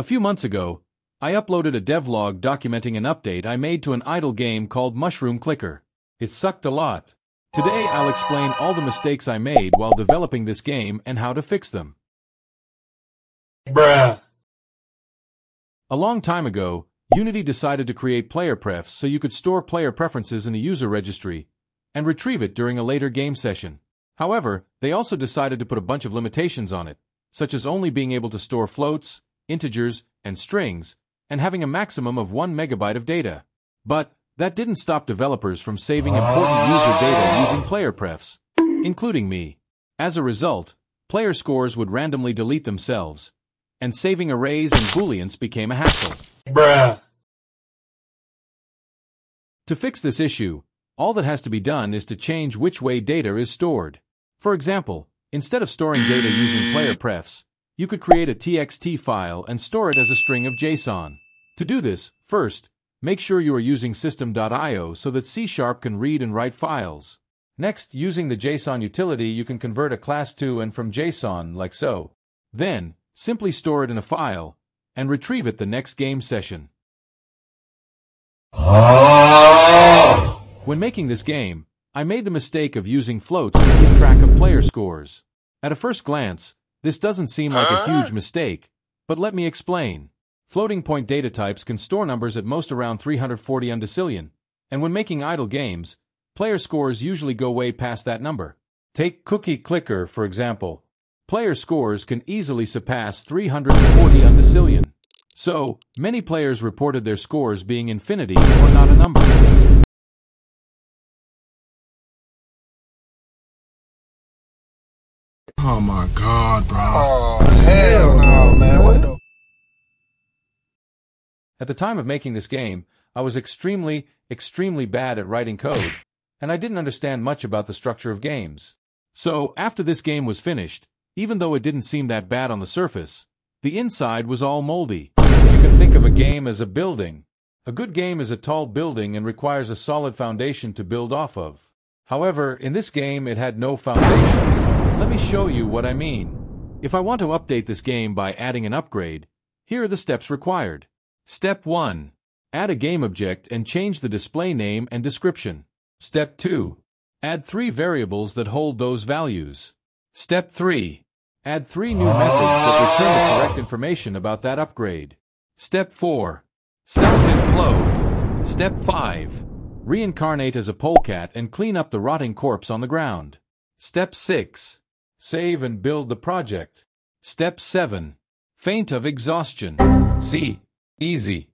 A few months ago, I uploaded a devlog documenting an update I made to an idle game called Mushroom Clicker. It sucked a lot. Today I'll explain all the mistakes I made while developing this game and how to fix them. Bruh. A long time ago, Unity decided to create player prefs so you could store player preferences in the user registry and retrieve it during a later game session. However, they also decided to put a bunch of limitations on it, such as only being able to store floats, integers, and strings, and having a maximum of 1 megabyte of data. But, that didn't stop developers from saving important user data using player prefs, including me. As a result, player scores would randomly delete themselves, and saving arrays and booleans became a hassle. Bruh. To fix this issue, all that has to be done is to change which way data is stored. For example, instead of storing data using player prefs, you could create a TXT file and store it as a string of JSON. To do this, first, make sure you are using system.io so that C Sharp can read and write files. Next, using the JSON utility, you can convert a class to and from JSON, like so. Then, simply store it in a file, and retrieve it the next game session. When making this game, I made the mistake of using floats to keep track of player scores. At a first glance, this doesn't seem like a huge mistake, but let me explain. Floating point data types can store numbers at most around 340 undecillion, and when making idle games, player scores usually go way past that number. Take Cookie Clicker, for example. Player scores can easily surpass 340 undecillion. So, many players reported their scores being infinity or not a number. Oh my god, bro. Oh, hell no, man. What the? At the time of making this game, I was extremely, extremely bad at writing code, and I didn't understand much about the structure of games. So, after this game was finished, even though it didn't seem that bad on the surface, the inside was all moldy. You can think of a game as a building. A good game is a tall building and requires a solid foundation to build off of. However, in this game it had no foundation. Let me show you what I mean. If I want to update this game by adding an upgrade, here are the steps required. Step 1. Add a game object and change the display name and description. Step 2. Add three variables that hold those values. Step 3. Add three new methods that return the correct information about that upgrade. Step 4. Self-implode. Step 5. Reincarnate as a polecat and clean up the rotting corpse on the ground. Step 6. Save and build the project. Step 7. Faint of exhaustion. C. Easy.